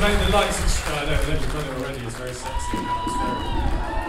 Mate, the lights subscribe over there. You've done it already. It's very sexy. It's very...